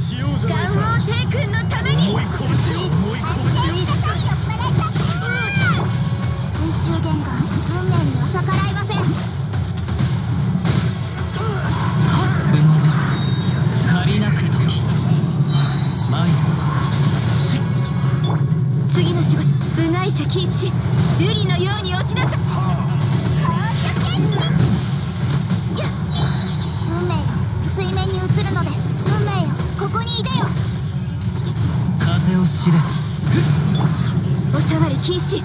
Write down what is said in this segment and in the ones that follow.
しようじゃないかガンオー帝君のために思い拳を思い拳を水中言が運命には逆らいません。借りなく時前し次の仕事部外者禁止。瑠璃のように落ちなさや風を知れ。お触り禁止。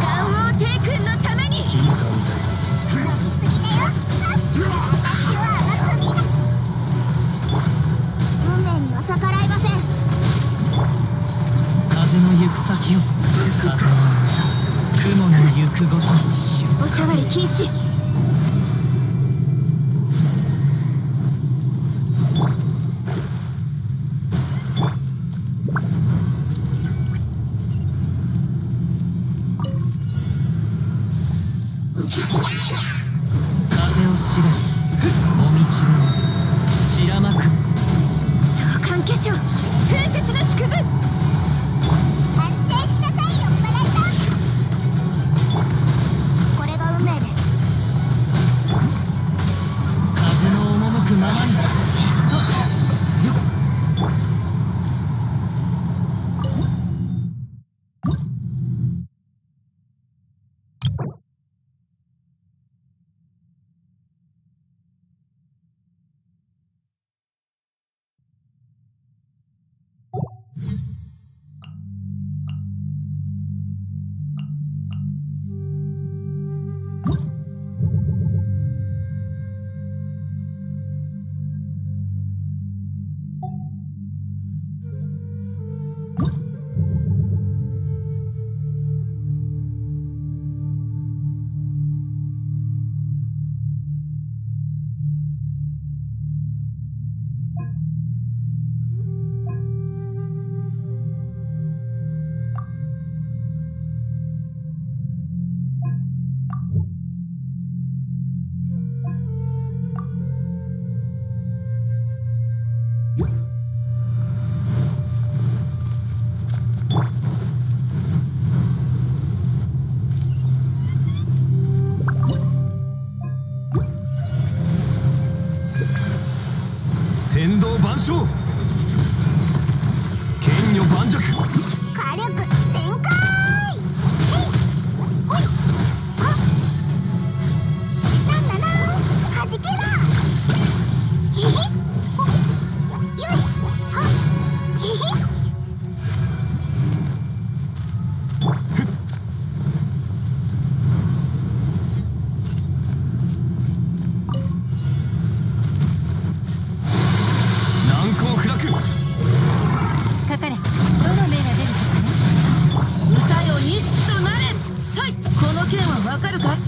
ガンオー帝君のの行く先を風の雲の行くごとお触り禁止風を知れ。お道を散らまく。召喚化粧剣わかるか？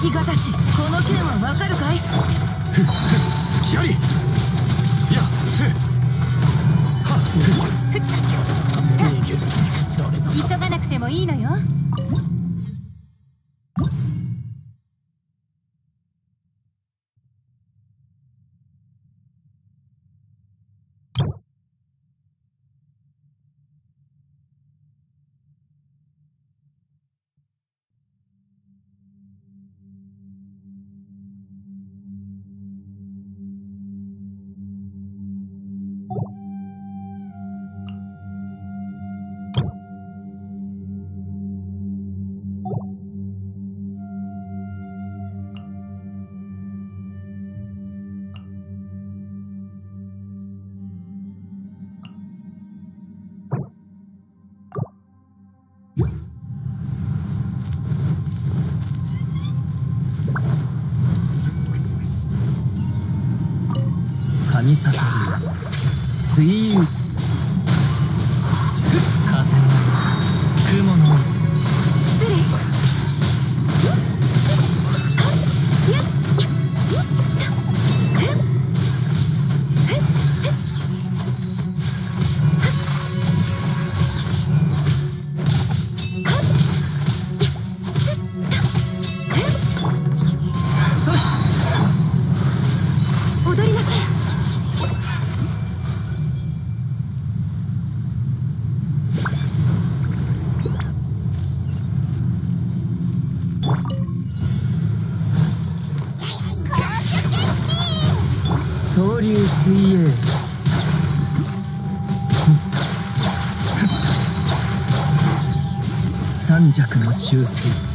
きがたし。この剣はわかるかい？隙ありいやせはっ急がなくてもいいのよ神里流水遊風軟弱の終水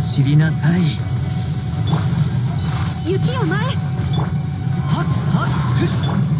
を知りなさい。雪を前はっはっ